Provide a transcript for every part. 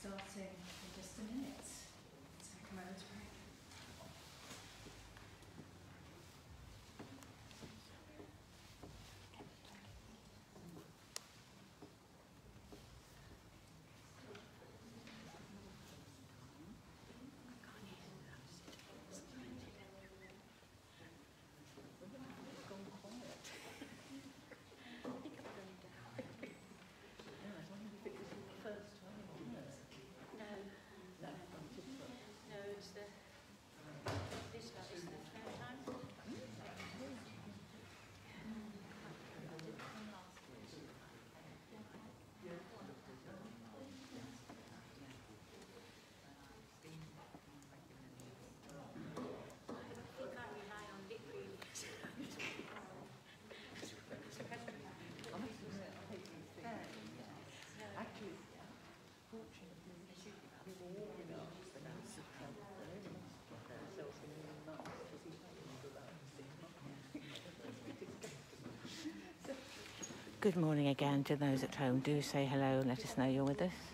starting in just a minute. Take a moment to pray. No, it's the, this one is the third time. I think I rely on Dick really. Actually, fortunately, we were warning us that our support very much get ourselves in the months because he hadn't about Good morning again to those at home. Do say hello and let us know you're with us.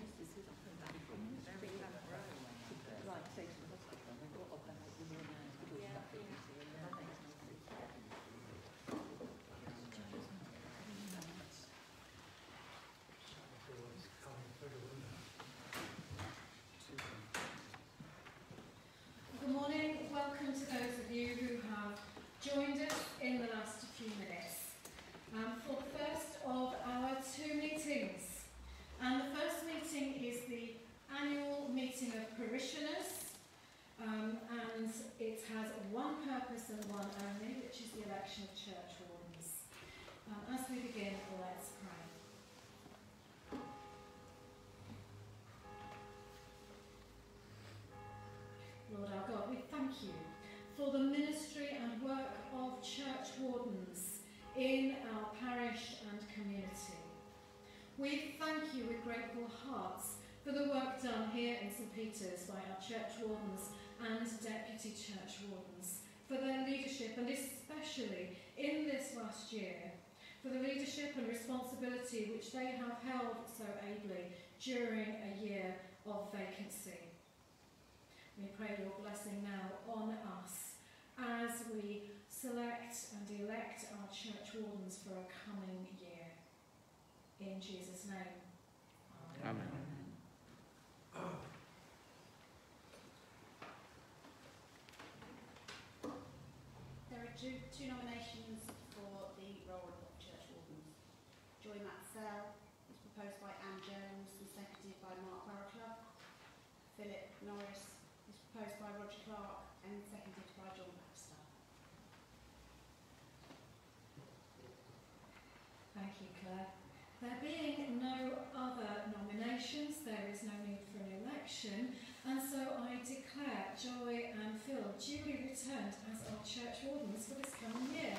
Church wardens and deputy church wardens, for their leadership and especially in this last year, for the leadership and responsibility which they have held so ably during a year of vacancy. We pray your blessing now on us as we select and elect our church wardens for a coming year. In Jesus' name. Amen. There are two, two nominations for the role of church wardens. Joy Maxwell is proposed by Anne Jones and seconded by Mark Barraclough. Philip Norris is proposed by Roger Clark and seconded by John Baxter. Thank you, Claire. There being no other nominations, there is no need for an election, and so I declare Joy and Phil duly returned as our church wardens for this coming year.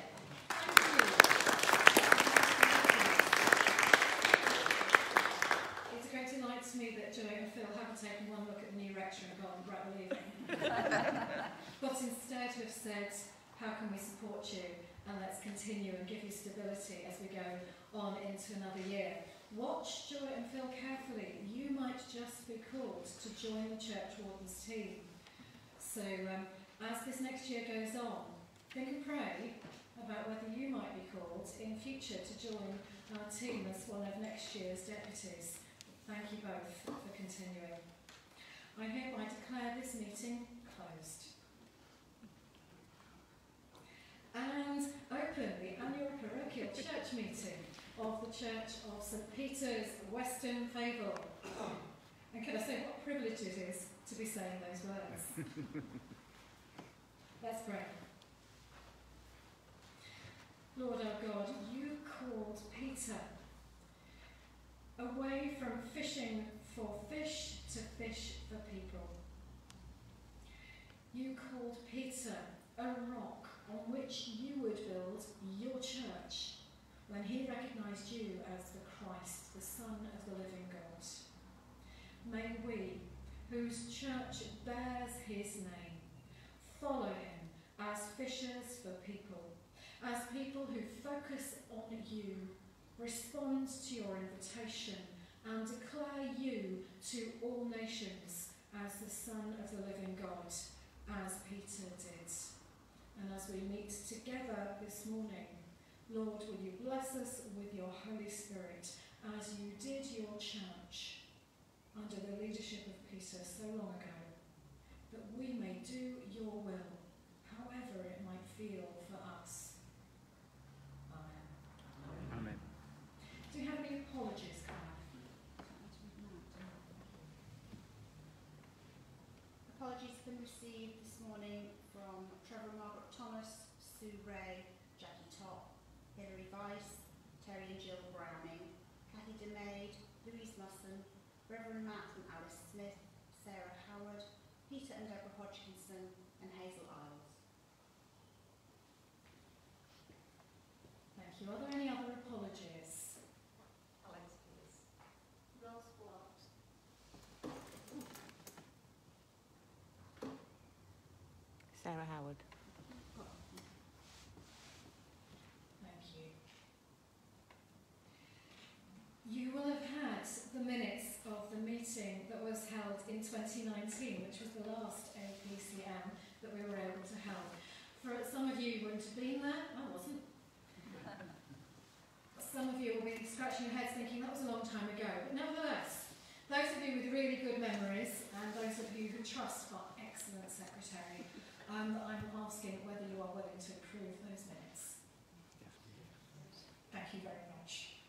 It's a great delight to me that Joy and Phil haven't taken one look at the new rector and gone, right, we're leaving. but instead have said, how can we support you? And let's continue and give you stability as we go on into another year. Watch Joy and Phil carefully. You might just be called to join the church wardens team. So um, as this next year goes on, think and pray about whether you might be called in future to join our team as one of next year's deputies. Thank you both for continuing. I hereby declare this meeting closed. And open the annual parochial church meeting of the Church of St Peter's, Weston Favell. And can I say what privilege it is to be saying those words? Let's pray. Lord our God, you called Peter away from fishing for fish to fish for people. You called Peter a rock on which you would build your church when he recognised you as the Christ, the Son of the living God. May we, whose church bears his name, follow him as fishers for people, as people who focus on you, respond to your invitation, and declare you to all nations as the Son of the living God, as Peter did. And as we meet together this morning, Lord, will you bless us with your Holy Spirit as you did your church under the leadership of Peter so long ago, that we may do your will, however it might feel for us. Amen. Amen. Do you have any apologies, Claire? Apologies have been received this morning from Trevor and Margaret Thomas, Sue Ray, Jackie Top, Hilary Weiss, Terry and Jill Browning, Kathy DeMaid, Louise Musson, Reverend Matt and Alice Smith, Sarah Howard, Peter and Deborah Hodgkinson, and Hazel Isles. Thank you. Are there any other apologies? Alex, please. Ross Watt. Sarah Howard. Thank you. You will have had the minutes of the meeting that was held in 2019, which was the last APCM that we were able to help. For some of you wouldn't have been there, I wasn't. Some of you will be scratching your heads thinking that was a long time ago, but nevertheless, those of you with really good memories and those of you who trust our excellent secretary, um, I'm asking whether you are willing to approve those minutes. Thank you very much.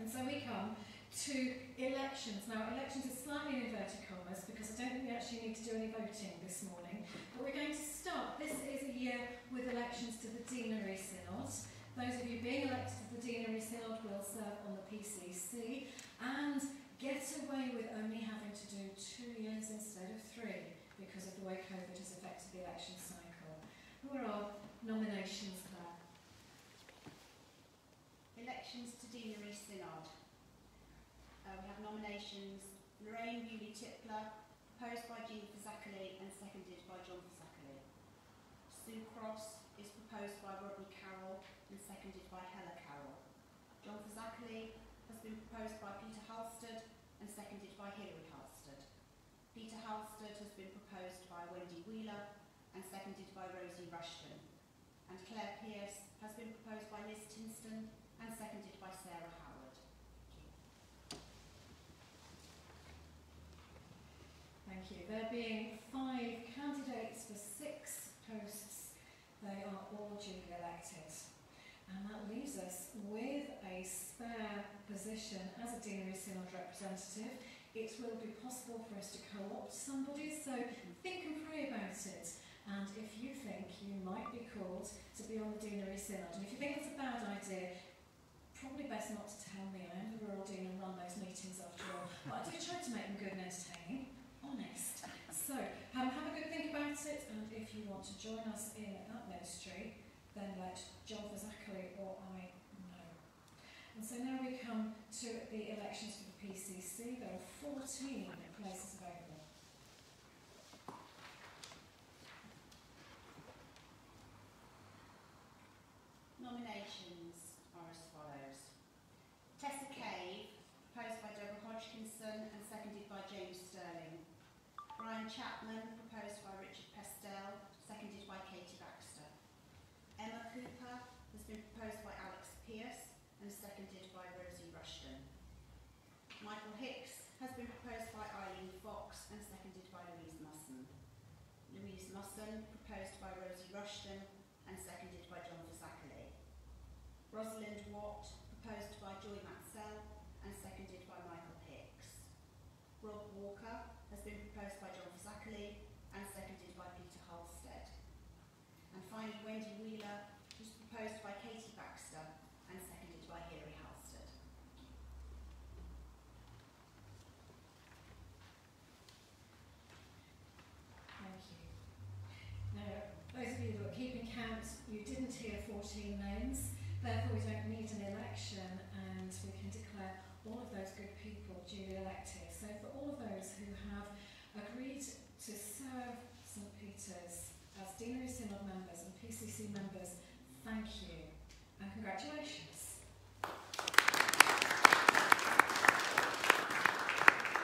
And so we come to elections. Now, elections is slightly in inverted commas because I don't think we actually need to do any voting this morning. But we're going to start. This is a year with elections to the Deanery Synod. Those of you being elected to the Deanery Synod will serve on the PCC and get away with only having to do two years instead of three because of the way COVID has affected the election cycle. Who are our nominations, Claire? Elections to Deanery Synod. Uh, we have nominations Lorraine Bewley Tipler, proposed by Jean Fazackerley and seconded by John Fazackerley. Sue Cross is proposed by Rodney Carroll and seconded by Hella Carroll. John Fazackerley has been proposed by Peter Halstead and seconded by Hilary Halstead. Peter Halstead has been proposed by Wendy Wheeler and seconded by Rosie Rushton. And Claire Pierce has been proposed by Liz Tinston and seconded by Sarah. Thank you. There being five candidates for six posts, they are all duly elected. And that leaves us with a spare position as a Deanery Synod representative. It will be possible for us to co-opt somebody, so think and pray about it. And if you think you might be called to be on the Deanery Synod, and if you think it's a bad idea, probably best not to tell me. I am the rural dean and run those meetings after all. But I do try to make them good and entertaining honest. So, um, have a good think about it, and if you want to join us in that ministry, then let John Fazackerley or I know. And so now we come to the elections for the PCC. There are 14 places available. Nominations are as follows. Tessa Cave, proposed by Deborah Hodgkinson and seconded by James Sterling. Brian Chapman, proposed by Richard Pestel, seconded by Katie Baxter. Emma Cooper has been proposed by Alex Pearce and seconded by Rosie Rushton. Michael Hicks has been proposed by Eileen Fox and seconded by Louise Musson. Louise Musson, proposed by Rosie Rushton and seconded by John Fazackerley. Rosalind Watt, proposed by Joy Mansell and seconded by Michael Hicks. Rob Walker need an election and we can declare all of those good people duly elected. So for all of those who have agreed to serve St Peter's as Deanery Synod members and PCC members, thank you and congratulations.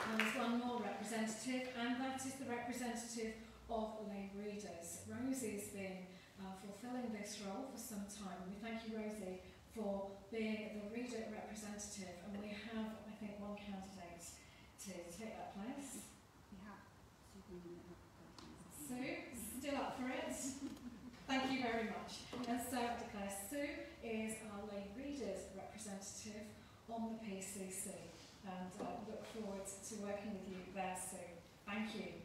And there's one more representative and that is the representative of lay readers. Rosie's been uh, fulfilling this role for some time. We thank you, Rosie, for being the reader representative, and we have, I think, one candidate to take that place. We have Sue, still up for it? Thank you very much. And so I declare Sue is our lay readers representative on the PCC and uh, look forward to working with you there, Sue. Thank you.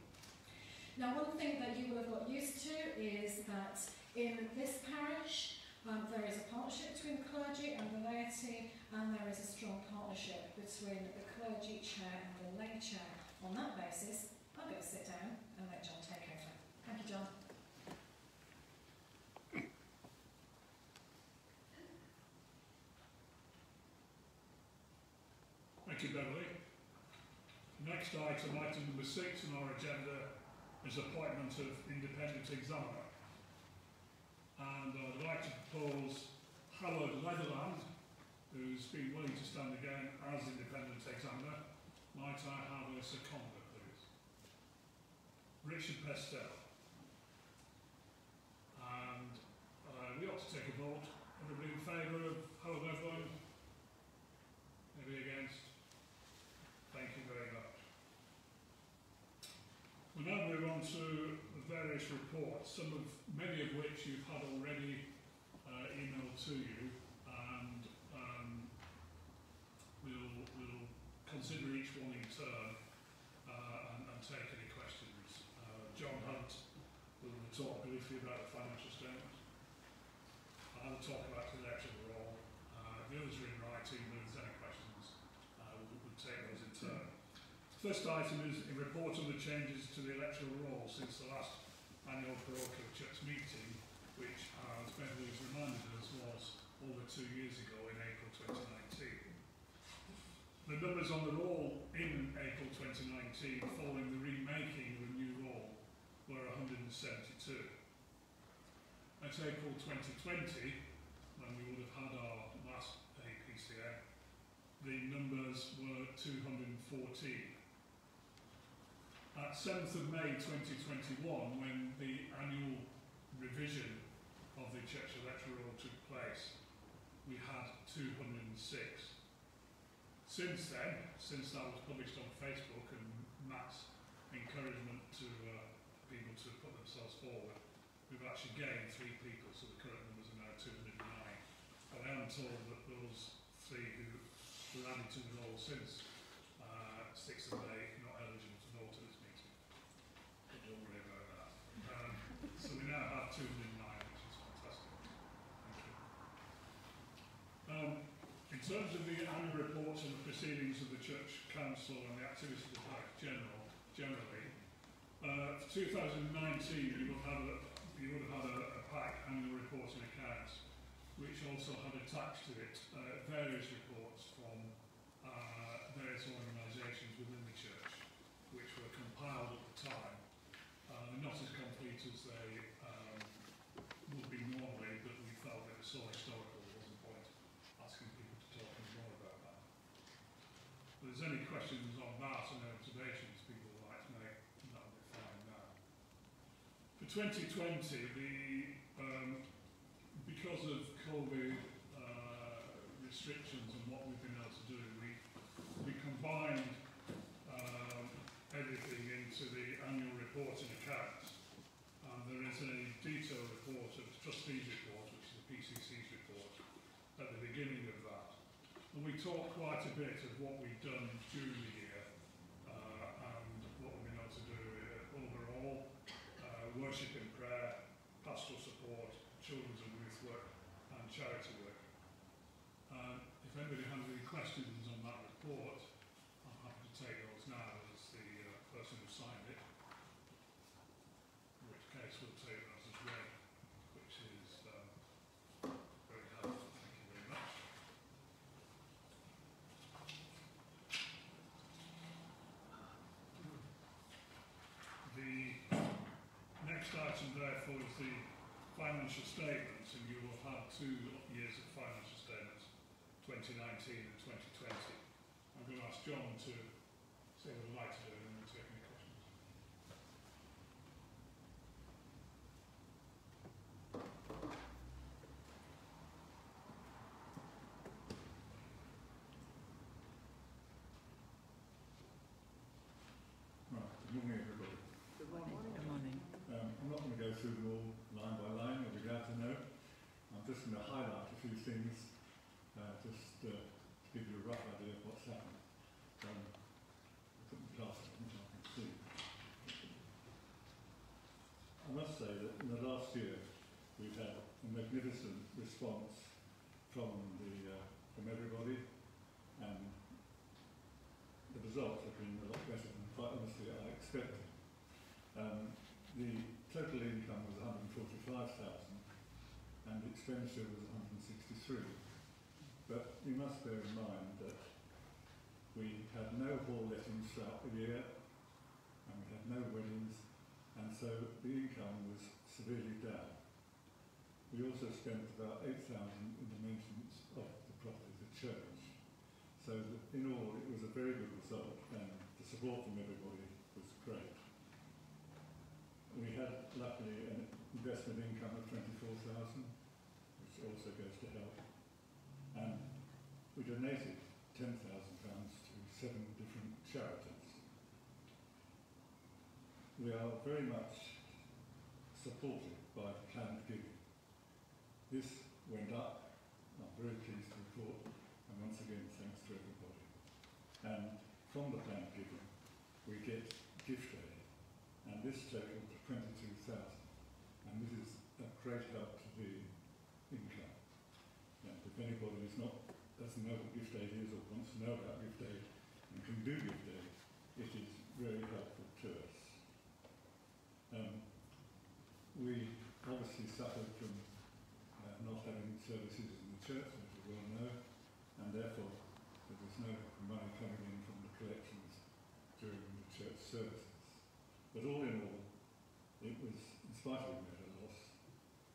Now, one thing that you will have got used to is that in this parish um, there is a partnership between the clergy and the laity, and there is a strong partnership between the clergy chair and the lay chair. On that basis, I'm going to sit down and let John take over. Thank you, John. Thank you, Beverly. Next item, item number six on our agenda is appointment of independent examiner. And I'd like to propose Howard Leatherland, who's been willing to stand again as independent examiner. Might I have a seconder, please? Richard Pestel. And uh, we ought to take a vote. Everybody in favour of Howard Leatherland? Anybody against? Thank you very much. We now move on to the various reports, some of, many of which you've had already uh, emailed to you, and um, we'll, we'll consider each one in turn uh, and, and take any questions. Uh, John Hunt will talk briefly about the financial statements. I'll talk about the electoral roll. Uh, the others are in writing, if there's any questions, uh, we'll, we'll take those in turn. First item is a report on the changes to the electoral roll since the last annual parochial church meeting, which, uh, as Beverly has reminded us, was over two years ago in April 2019. The numbers on the roll in April 2019 following the remaking of the new roll were 172. At April 2020, when we would have had our last APCM, the numbers were 214. At 7th of May 2021, when the annual revision of the church electoral took place, we had 206. Since then, since that was published on Facebook and Matt's encouragement to uh, people to put themselves forward, we've actually gained three people, so the current numbers are now 209. But I am told that those three who were added to the roll since uh, 6th of May not eligible to vote at this meeting. But don't worry about that. Um, so we now have 209, which is fantastic. Thank you. Um, in terms of the annual reports on the proceedings of the Church Council and the activities of the Parish General, generally, uh, for 2019 you would have had a, a pack annual report and accounts, which also had attached to it uh, various reports from uh, various organisations within the church, which were compiled at the time. Uh, they're not as complete as they um, would be normally, but we felt it was so historical, there wasn't point asking people to talk any more about that. If there's any questions on that and observations people would like to make, that would be fine now. For 2020, the um, because of COVID uh, restrictions and what we've been able to do, we we combined um, everything into the annual report and accounts. And there is a detailed report of the trustees report, which is the PCC's report, at the beginning of that. And we talk quite a bit of what we've done during the financial statements, and you will have two years of financial statements, 2019 and 2020. I'm going to ask John to say what I'd like to do and then take any questions. Right, good morning everybody. Good morning. Good morning. Um, I'm not going to go through them all just going to highlight a few things, uh, just uh, to give you a rough idea of what's happened. Um, put so I can see. I must say that in the last year we've had a magnificent response from the uh, from everybody, and the results have been a lot better than quite honestly I expected. Um, the total income was 145,000 and expenditure was 163. But you must bear in mind that we had no hall lettings throughout the year and we had no weddings and so the income was severely down. We also spent about 8,000 in the maintenance of the property the church. So in all it was a very good result and the support from everybody was great. We had luckily an investment income of 24,000 which also goes to help. And donated £10,000 to seven different charities. We are very much supported by planned giving. This went up, I'm very pleased to report, and once again thanks to everybody. And from the planned giving, we get gift aid, and this totaled 22,000. And this is a great help to the income. And if anybody is not, doesn't know what gift aid is or wants to know about gift aid and can do gift aid, it is very helpful to us. Um, we obviously suffered from uh, not having services in the church, as you well know, and therefore there was no money coming in from the collections during the church services. But all in all, it made a loss,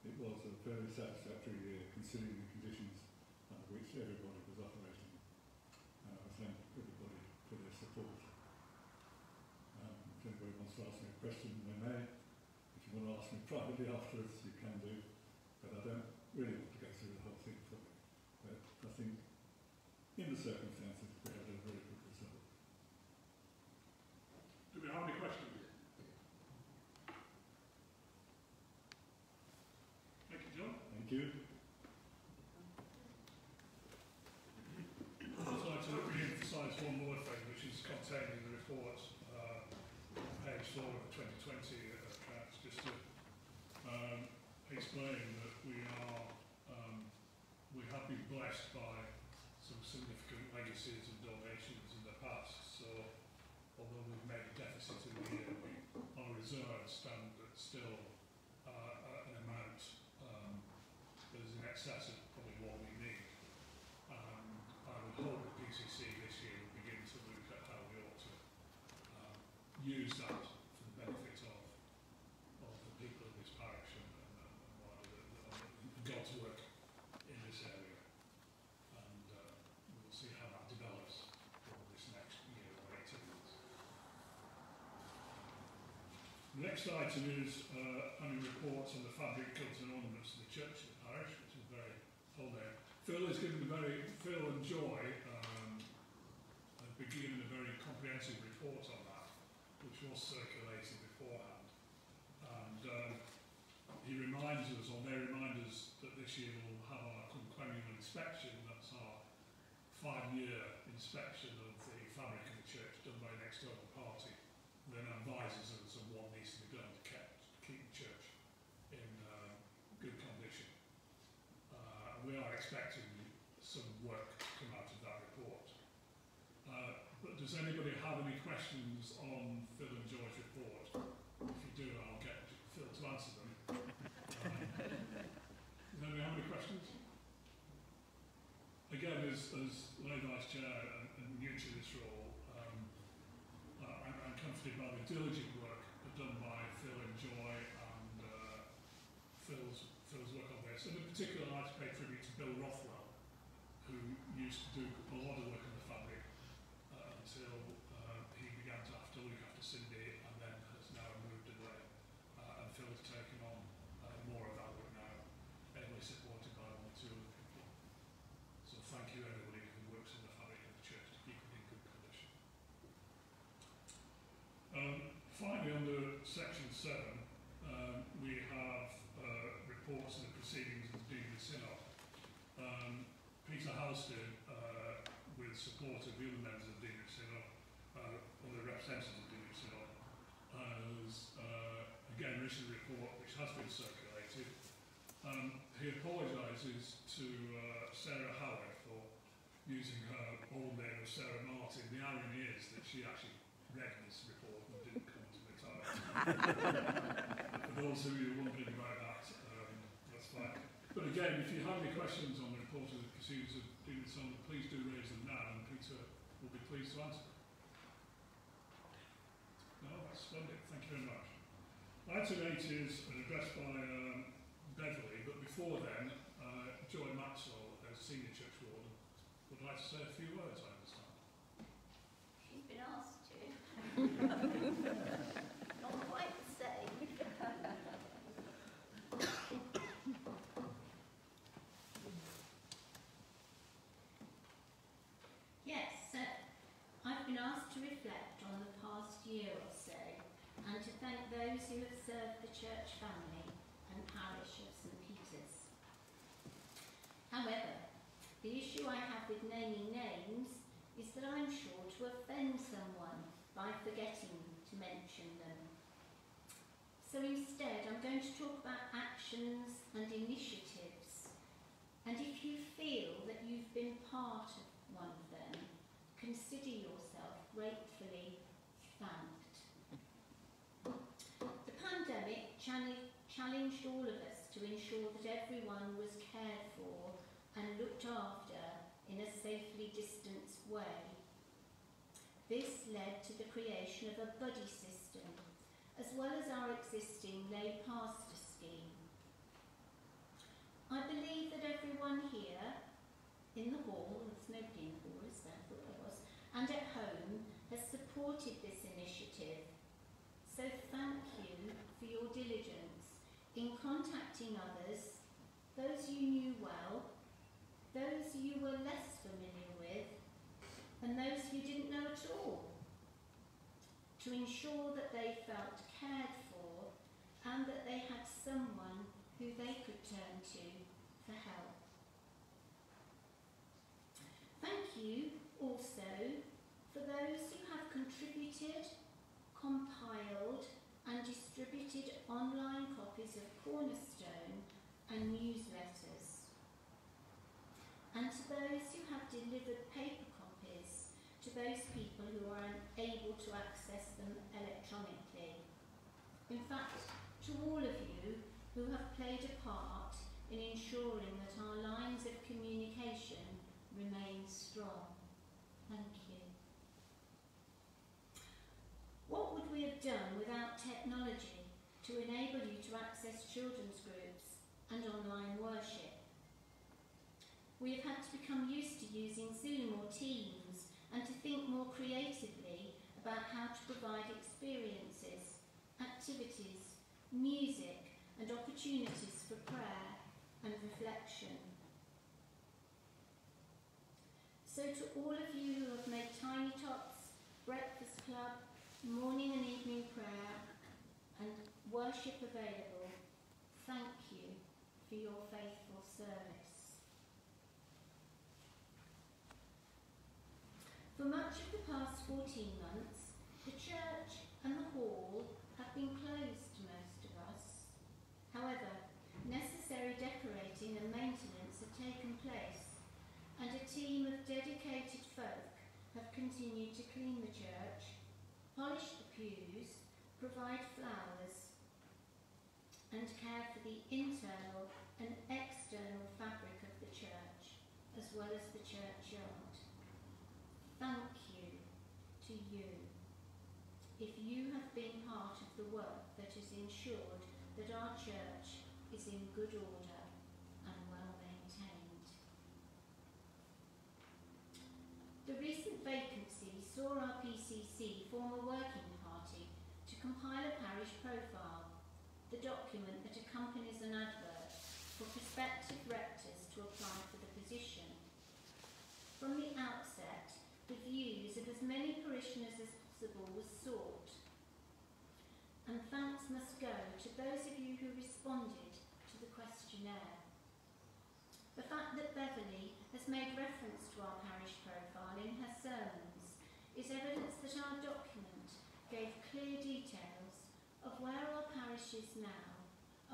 it was a very satisfactory year considering the conditions under which everybody was operating. And I thank everybody for their support. Um, if anybody wants to ask me a question, they may. If you want to ask me privately afterwards, you can do. But I don't really want to go through the whole thing for you. But I think in the circumstances, we had a very good result. Do we have any questions? Thank you, John. Thank you. I'd like to re-emphasise one more thing, which is contained in the report, uh, on page four of the 2020 uh, tracks, just to um, explain that we are, um, we have been blessed by some significant legacies and donations in the past. So, although we've made a deficit in the year, we, our reserves stand at still uh, an amount um, that is in excess of probably what we need. And I would hope that PCC this year will begin to look at how we ought to um, use that for the benefit of, of the people of this parish and, and, and, and wider the, the, the God's work in this area. And uh, we'll see how that develops over this next year or 18 months. The next item is uh, annual reports on the fabric, goods and ornaments of the church of the parish, which is very full there. Phil has given a very, Phil and Joy um, have been given a very comprehensive report on that, which was circulated beforehand. And um, he reminds us, or they remind us, that this year we'll have our quinquennial inspection, that's our five-year inspection of the fabric of the church done by an external party, then advises us on what needs to be done to keep, keep the church in uh, good condition. Uh, we are expecting some work to come out of that report. Uh, but does anybody have any questions on Phil and Joy's report? If you do, I'll get Phil to answer them. Does anybody have any questions? Again, as, as lay vice chair and, and new to this role, um, uh, I'm, I'm comforted by the diligent work done by Phil and Joy and uh, Phil's, Phil's work on this. And in particular, I'd like to pay tribute to Bill Rothwell, who used to do 7, um, we have uh, reports of the proceedings of the Deanery Synod. Um, Peter Halstead, uh, with support of the other members of the Deanery Synod, uh, or the representatives of the Deanery Synod, has uh, again written a report which has been circulated. Um, he apologises to uh, Sarah Howard for using her old name of Sarah Martin. The irony is that she actually read this report for those of you wondering about that, um, that's fine. But again, if you have any questions on the report of the proceedings of Deanery Synod, please do raise them now and Peter will be pleased to answer. No, that's splendid. Thank you very much. Item 8 is an address by um, Beverley, but before then, uh, Joy Maxwell, as Senior Church Warden, would like to say a few words, I understand. She's been asked to. Not quite the same. Yes, so I've been asked to reflect on the past year or so and to thank those who have served the church family and parish of St Peter's. However, the issue I have with naming names is that I'm sure to offend someone by forgetting to mention them. So instead, I'm going to talk about actions and initiatives. And if you feel that you've been part of one of them, consider yourself gratefully The pandemic challenged all of us to ensure that everyone was cared for and looked after in a safely distanced way. This led to the creation of a buddy system, as well as our existing lay pastor scheme. I believe that everyone here in the hall, there's nobody in the hall, is there? I thought there was, and at home has supported this initiative. So thank you for your diligence in contacting others, those you knew well, those you were less familiar with, and those you didn't know at all, to ensure that they felt cared for and that they had someone who they could turn to for help. Thank you also for those who have contributed, compiled and distributed online copies of Cornerstone and newsletters. And to those who have delivered paper copies to those people who are unable to access them electronically. In fact, to all of you who have played a part in ensuring that our lines of communication remain strong. Thank you. What would we have done without technology to enable you to access children's groups and online worship? We have had to become used to using Zoom or Teams and to think more creatively about how to provide experiences, activities, music and opportunities for prayer and reflection. So to all of you who have made Tiny Tots, Breakfast Club, morning and evening prayer and worship available, thank you for your faithful service. For much of the past 14 months, the church and the hall have been closed to most of us. However, necessary decorating and maintenance have taken place, and a team of dedicated folk have continued to clean the church, polish the pews, provide flowers, and care for the internal and external fabric of the church, as well as the churchyard. Thank you to you if you have been part of the work that has ensured that our church is in good order and well maintained. The recent vacancy saw our PCC form a working party compile a parish profile, the document that accompanies an advert for prospective rectors to apply for the position. From the outset, the views of as many parishioners as possible was sought. And thanks must go to those of you who responded to the questionnaire. The fact that Beverley has made reference to our parish profile in her sermons is evidence that our document gave clear details of where our parish is now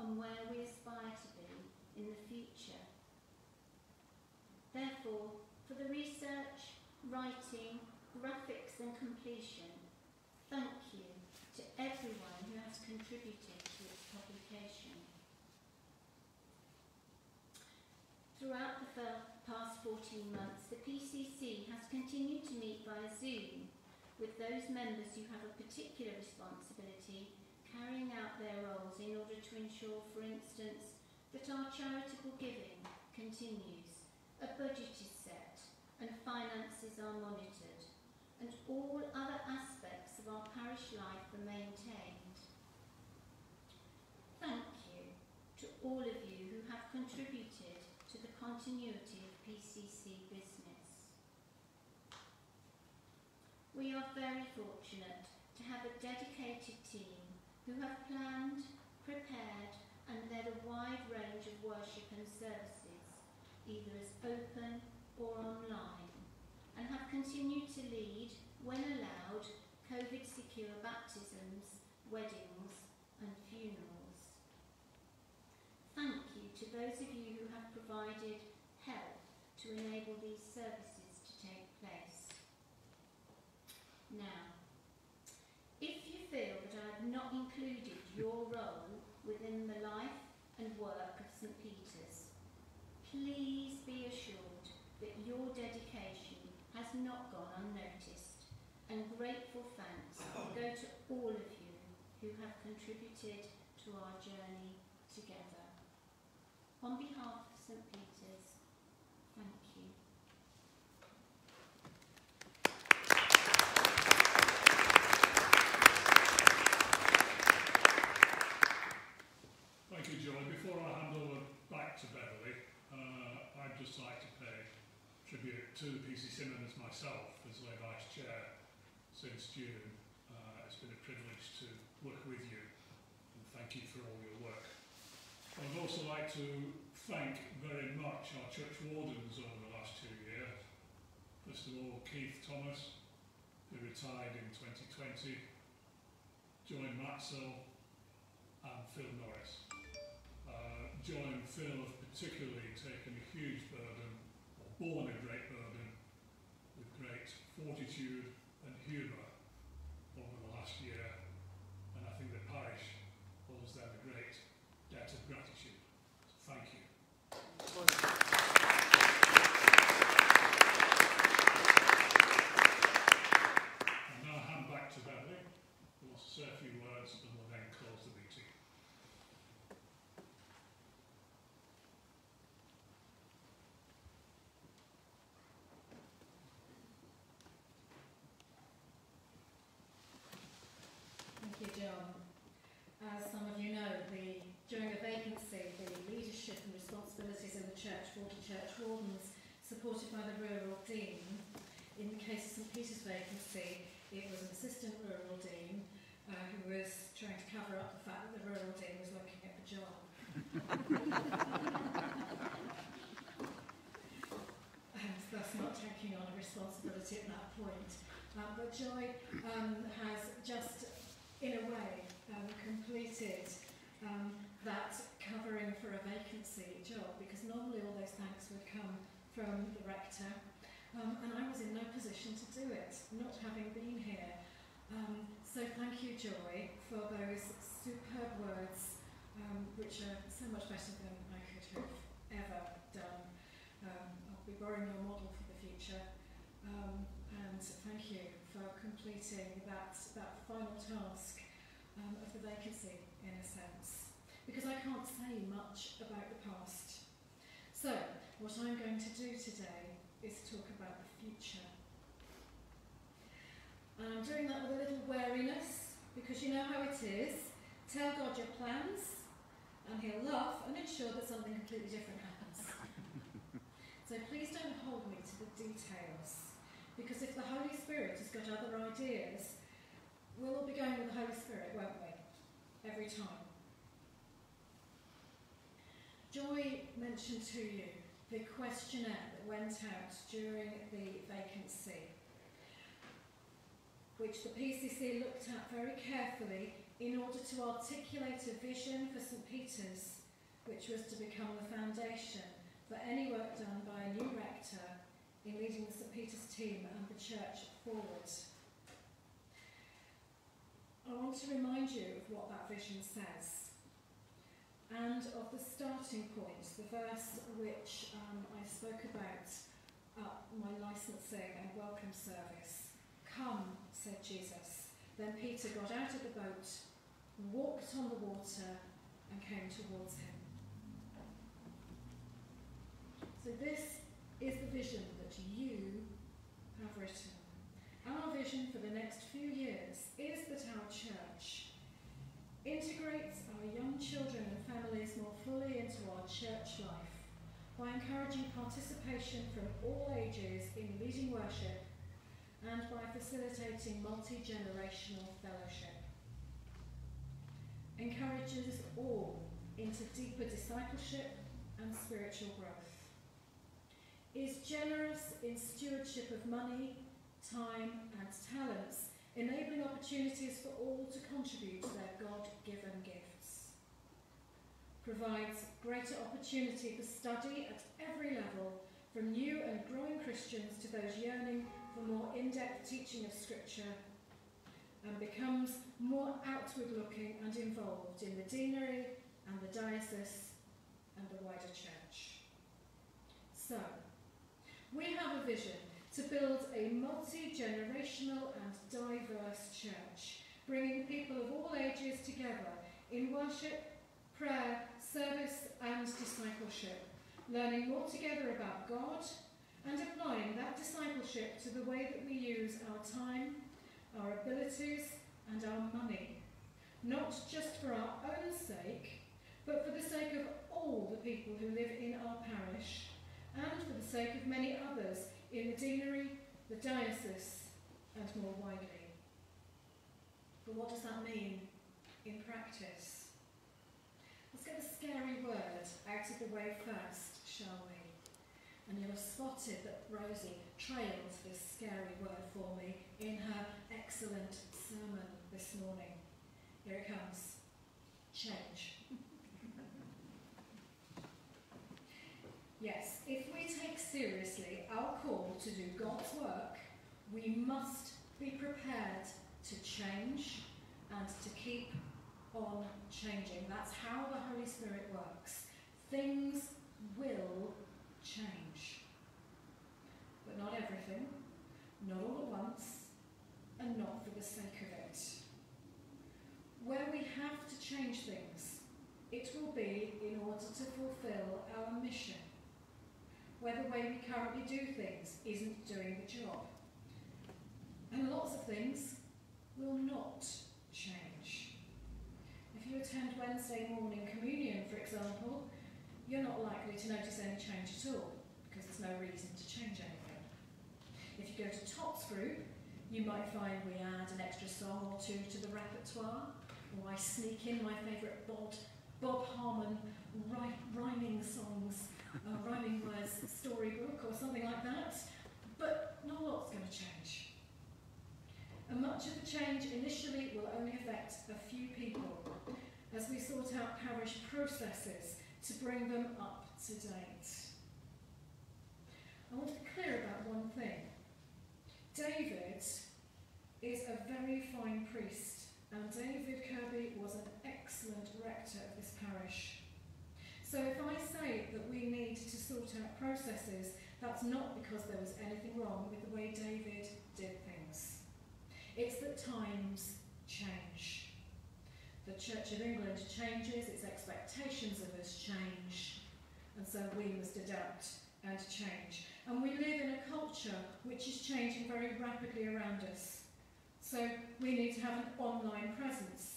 and where we aspire to be in the future. Therefore, for the research, writing, graphics and completion, thank you to everyone who has contributed to its publication. Throughout the past 14 months, the PCC has continued to meet via Zoom with those members who have a particular responsibility carrying out their roles in order to ensure, for instance, that our charitable giving continues, a budget is set, and finances are monitored, and all other aspects of our parish life are maintained. Thank you to all of you who have contributed to the continuity of PCC business. We are very fortunate to have a dedicated team who have planned, prepared and led a wide range of worship and services, either as open or online, and have continued to lead, when allowed, COVID secure baptisms, weddings and funerals. Thank you to those of you who have provided help to enable these services to take place. Now, if you feel that I have not included your role within the life and work of St Peter's, please be assured that your dedication has not gone unnoticed and grateful thanks go to all of you who have contributed to our journey together. On behalf of St Peter's, thank you. Thank you, Joy. Before I hand over back to Beverly, uh, I'd just like to pay tribute to the PCC members myself as their Vice Chair since June. Uh, it's been a privilege to work with you and thank you for all your work. I would also like to thank very much our church wardens over the last two years. First of all, Keith Thomas, who retired in 2020, Joy Matzel and Phil Norris. Uh, John and Phil have particularly taken a huge burden, or borne a great burden, with great fortitude and humour over the last year, and I think the parish owes them a great debt of gratitude. So thank you. And now hand back to Beverly, who wants to say a few words and will then close the meeting. Thank you, John. As some of you know, the, during a vacancy, the leadership and responsibilities in the church fall to church wardens, supported by the rural dean. In the case of St Peter's vacancy, it was an assistant rural dean uh, who was trying to cover up the fact that the rural dean was looking at the job. and thus not taking on a responsibility at that point. Uh, but Joy um, has just in a way, um, completed um, that covering for a vacancy job because normally all those thanks would come from the rector um, and I was in no position to do it, not having been here. Um, so thank you, Joy, for those superb words um, which are so much better than I could have ever done. Um, I'll be borrowing your model for the future. Um, and thank you for completing that, that final task um, of the vacancy, in a sense, because I can't say much about the past. So, what I'm going to do today is talk about the future. And I'm doing that with a little wariness, because you know how it is. Tell God your plans, and He'll laugh and ensure that something completely different happens. so please don't hold me to the details. Because if the Holy Spirit has got other ideas, we'll all be going with the Holy Spirit, won't we? Every time. Joy mentioned to you the questionnaire that went out during the vacancy, which the PCC looked at very carefully in order to articulate a vision for St Peter's, which was to become the foundation for any work done by a new rector in leading the St Peter's team and the church forward. I want to remind you of what that vision says and of the starting point, the verse which um, I spoke about at my licensing and welcome service. Come, said Jesus. Then Peter got out of the boat, walked on the water, and came towards him. So, this is the vision that you have written. Our vision for the next few years is that our church integrates our young children and families more fully into our church life by encouraging participation from all ages in leading worship and by facilitating multi generational fellowship. Encourages all into deeper discipleship and spiritual growth. Is generous in stewardship of money, time, and talents enabling opportunities for all to contribute to their God given gifts. Provides greater opportunity for study at every level, from new and growing Christians to those yearning for more in depth teaching of Scripture, and becomes more outward looking and involved in the deanery and the diocese and the wider church. So, we have a vision to build a multi-generational and diverse church, bringing people of all ages together in worship, prayer, service and discipleship, learning more together about God and applying that discipleship to the way that we use our time, our abilities and our money, not just for our own sake, but for the sake of all the people who live in our parish and for the sake of many others in the deanery, the diocese, and more widely. But what does that mean in practice? Let's get the scary word out of the way first, shall we? And you'll have spotted that Rosie trailed this scary word for me in her excellent sermon this morning. Here it comes. Change. yes, if we take seriously our call to do God's work, we must be prepared to change and to keep on changing. That's how the Holy Spirit works. Things will change. But not everything, not all at once, and not for the sake of it. Where we have to change things, it will be in order to fulfill our mission where the way we currently do things isn't doing the job. And lots of things will not change. If you attend Wednesday morning communion, for example, you're not likely to notice any change at all because there's no reason to change anything. If you go to Tots group, you might find we add an extra song or two to the repertoire, or I sneak in my favourite Bob, Bob Hartman rhyming songs uh, rhyming words storybook or something like that, but not a lot's going to change. And much of the change initially will only affect a few people as we sort out parish processes to bring them up to date. I want to be clear about one thing. David is a very fine priest, and David Kirby was an excellent rector of this parish. So if I say that we need to sort out processes, that's not because there was anything wrong with the way David did things. It's that times change. The Church of England changes, its expectations of us change, and so we must adapt and change. And we live in a culture which is changing very rapidly around us. So we need to have an online presence.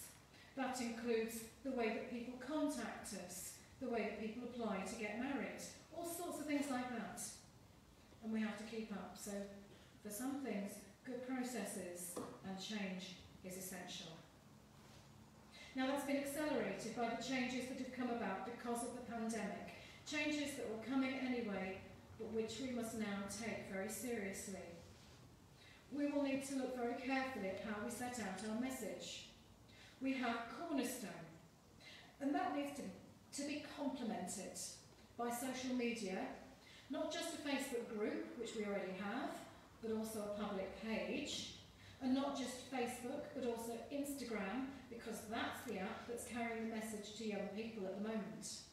That includes the way that people contact us, the way that people apply to get married, all sorts of things like that. And we have to keep up. So for some things, good processes and change is essential. Now that's been accelerated by the changes that have come about because of the pandemic. changes that were coming anyway, but which we must now take very seriously. We will need to look very carefully at how we set out our message. We have Cornerstone, and that needs to, to be complemented by social media, not just a Facebook group, which we already have, but also a public page, and not just Facebook, but also Instagram, because that's the app that's carrying the message to young people at the moment.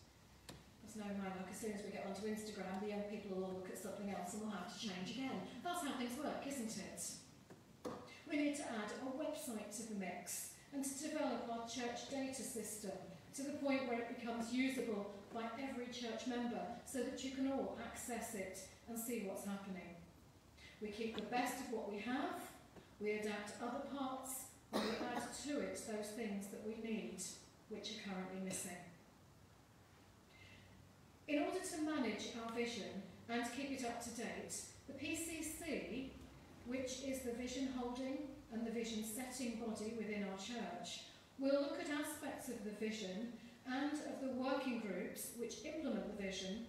There's no mind, like as soon as we get onto Instagram, the young people will all look at something else and we'll have to change again. That's how things work, isn't it? We need to add a website to the mix and to develop our church data system to the point where it becomes usable by every church member so that you can all access it and see what's happening. We keep the best of what we have, we adapt other parts, and we add to it those things that we need, which are currently missing. In order to manage our vision and keep it up to date, the PCC, which is the vision holding and the vision setting body within our church, will look at aspects of the vision and of the working groups which implement the vision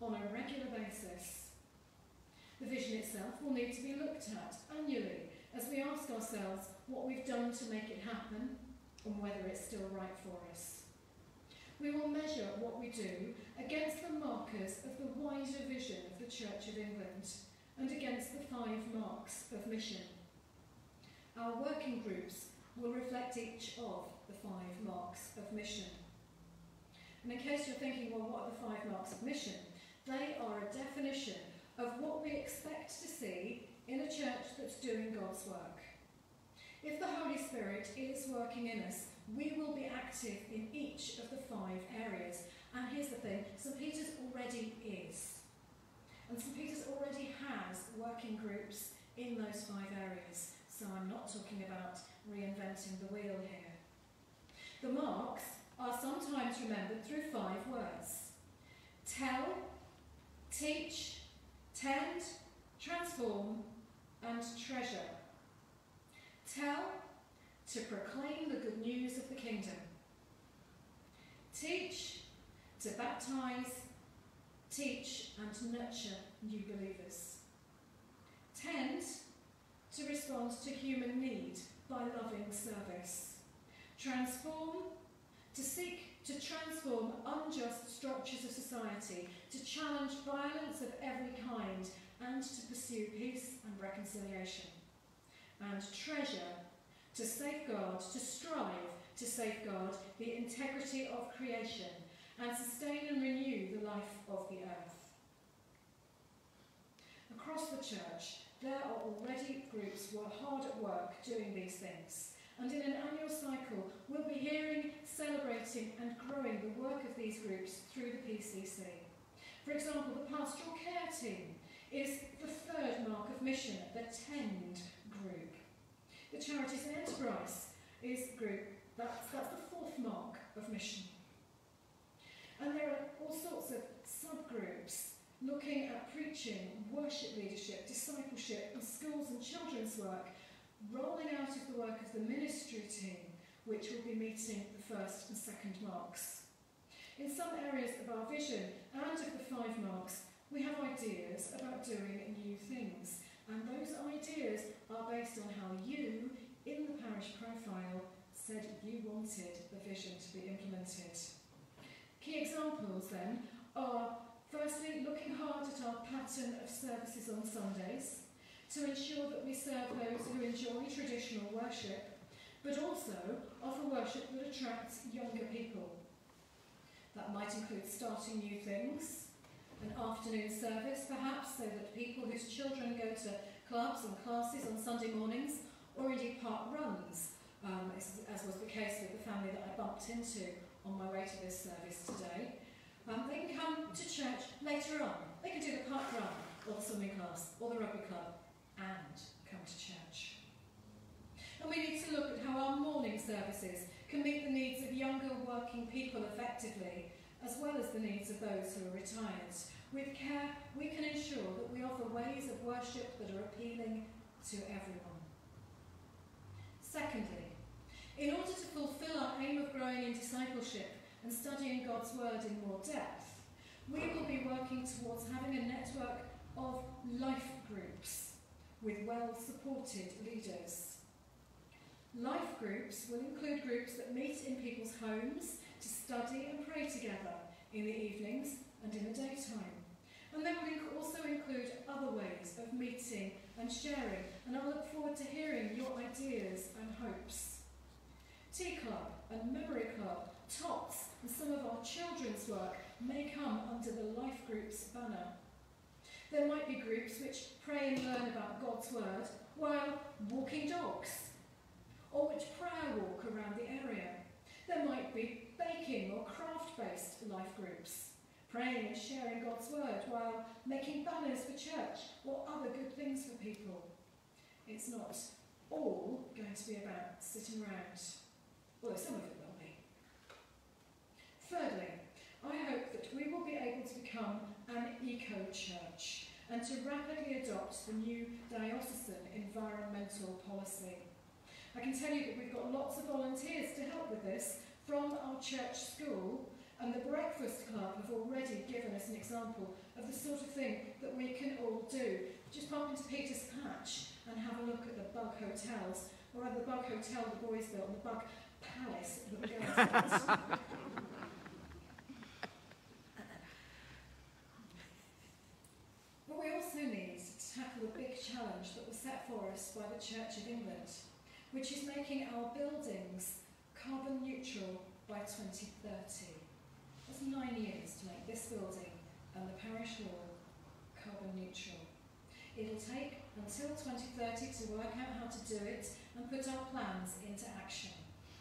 on a regular basis. The vision itself will need to be looked at annually as we ask ourselves what we've done to make it happen and whether it's still right for us. We will measure what we do against the markers of the wider vision of the Church of England and against the five marks of mission. Our working groups will reflect each of the five marks of mission. And in case you're thinking, well, what are the five marks of mission? They are a definition of what we expect to see in a church that's doing God's work. If the Holy Spirit is working in us, we will be active in each of the five areas. And here's the thing St. Peter's already is. And St. Peter's already has working groups in those five areas. So I'm not talking about reinventing the wheel here. The marks are sometimes remembered through five words tell, teach, tend, transform, and treasure. Tell, to proclaim the good news of the kingdom. Teach, to baptize, teach, and nurture new believers. Tend, to respond to human need by loving service. Transform, to seek to transform unjust structures of society, to challenge violence of every kind, and to pursue peace and reconciliation. And treasure, to safeguard, to strive to safeguard the integrity of creation and sustain and renew the life of the earth. Across the church, there are already groups who are hard at work doing these things. And in an annual cycle, we'll be hearing, celebrating, and growing the work of these groups through the PCC. For example, the pastoral care team is the third mark of mission, the TEND group. The Charities and Enterprise is group, that's, that's the fourth mark of mission. And there are all sorts of subgroups looking at preaching, worship leadership, discipleship, and schools and children's work, rolling out of the work of the ministry team, which will be meeting the first and second marks. In some areas of our vision and of the five marks, we have ideas about doing new things, and those ideas are based on how you, in the parish profile, said you wanted the vision to be implemented. Key examples then are firstly looking hard at our pattern of services on Sundays to ensure that we serve those who enjoy traditional worship, but also offer worship that attracts younger people. That might include starting new things, an afternoon service perhaps, so that people whose children go to clubs and classes on Sunday mornings, or indeed park runs, um, as, as was the case with the family that I bumped into on my way to this service today. Um, they can come to church later on. They can do the park run, or the swimming class, or the rugby club, and come to church. And we need to look at how our morning services can meet the needs of younger working people effectively, as well as the needs of those who are retired. With care, we can ensure that we offer ways of worship that are appealing to everyone. Secondly, in order to fulfill our aim of growing in discipleship and studying God's Word in more depth, we will be working towards having a network of life groups with well supported leaders. Life groups will include groups that meet in people's homes to study and pray together in the evenings and in the daytime. And they will also include other ways of meeting and sharing, and I look forward to hearing your ideas and hopes. Tea Club and Memory Club, TOPS, and some of our children's work may come under the Life Groups banner. There might be groups which pray and learn about God's Word while walking dogs, or which prayer walk around the area. There might be baking or craft based life groups, praying and sharing God's Word while making banners for church or other good things for people. It's not all going to be about sitting around, although some of it. Thirdly, I hope that we will be able to become an eco church and to rapidly adopt the new diocesan environmental policy. I can tell you that we've got lots of volunteers to help with this from our church school, and the Breakfast Club have already given us an example of the sort of thing that we can all do. Just pop into Peter's Patch and have a look at the bug hotels, or rather the bug hotel the boys built and the bug palace that the girls built. But we also need to tackle the big challenge that was set for us by the Church of England, which is making our buildings carbon neutral by 2030. That's nine years to make this building and the parish hall carbon neutral. It'll take until 2030 to work out how to do it and put our plans into action,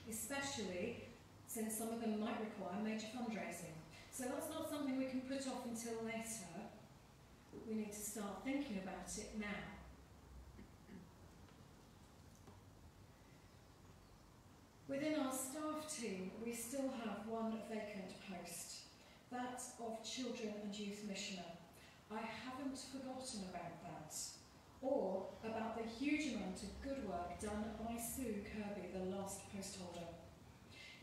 especially since some of them might require major fundraising. So that's not something we can put off until later. We need to start thinking about it now. Within our staff team, we still have one vacant post, that of Children and Youth Missioner. I haven't forgotten about that, or about the huge amount of good work done by Sue Kirby, the last post holder.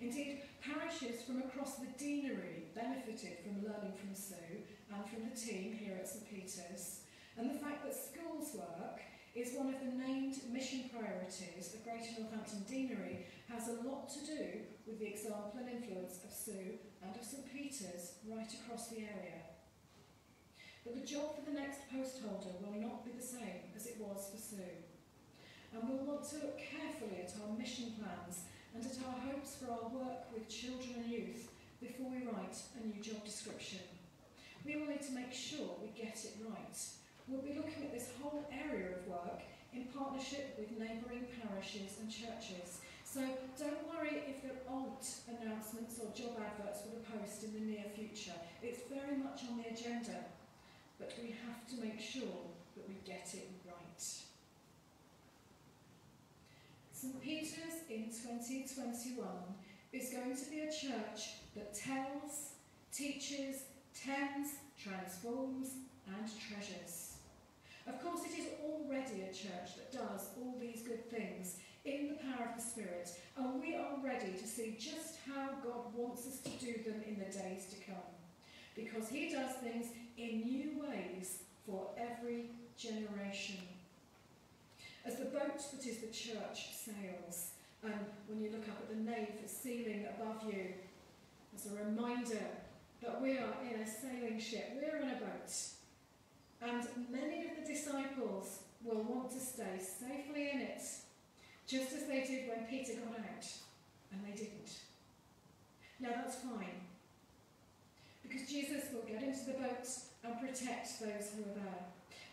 Indeed, parishes from across the deanery benefited from learning from Sue and from the team here at St Peter's, and the fact that schools work is one of the named mission priorities The Greater Northampton Deanery has a lot to do with the example and influence of Sue and of St Peter's right across the area. But the job for the next post holder will not be the same as it was for Sue. And we'll want to look carefully at our mission plans and at our hopes for our work with children and youth before we write a new job description. We will need to make sure we get it right. We'll be looking at this whole area of work in partnership with neighbouring parishes and churches. So don't worry if there aren't announcements or job adverts for the post in the near future. It's very much on the agenda, but we have to make sure that we get it right. St Peter's in 2021 is going to be a church that tells, teaches, tends, transforms and treasures. Of course, it is already a church that does all these good things in the power of the Spirit, and we are ready to see just how God wants us to do them in the days to come. Because He does things in new ways for every generation. As the boat that is the church sails, and when you look up at the nave ceiling above you, as a reminder that we are in a sailing ship, we're in a boat. And many of the disciples will want to stay safely in it, just as they did when Peter got out, and they didn't. Now that's fine, because Jesus will get into the boat and protect those who are there.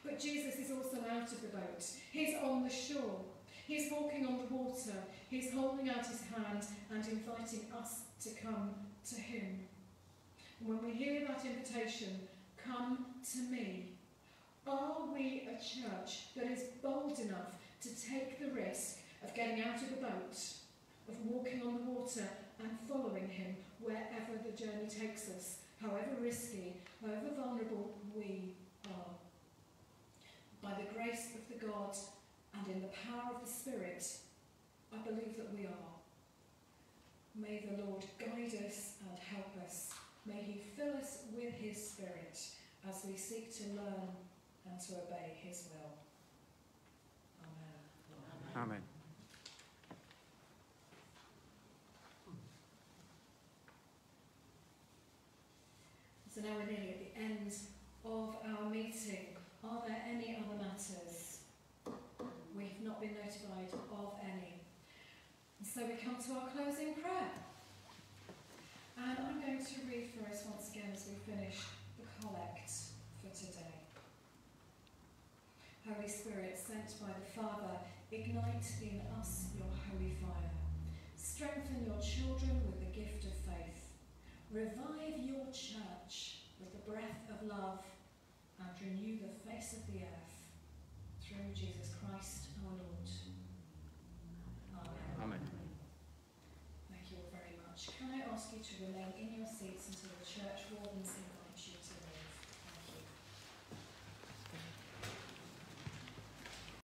But Jesus is also out of the boat. He's on the shore. He's walking on the water. He's holding out his hand and inviting us to come to him. And when we hear that invitation, come to me, are we a church that is bold enough to take the risk of getting out of the boat, of walking on the water and following him wherever the journey takes us, however risky, however vulnerable we are? By the grace of the God and in the power of the Spirit, I believe that we are. May the Lord guide us and help us May he fill us with his spirit as we seek to learn and to obey his will. Amen. Amen. So now we're nearly at the end of our meeting. Are there any other matters? We've not been notified of any. So we come to our closing prayer. And I'm going to read for us once again as we finish the collect for today. Holy Spirit, sent by the Father, ignite in us your holy fire. Strengthen your children with the gift of faith. Revive your church with the breath of love and renew the face of the earth. Through Jesus Christ our Lord. Amen. Amen. Thank you all very much. Can I ask you to remain in your seats until the church wardens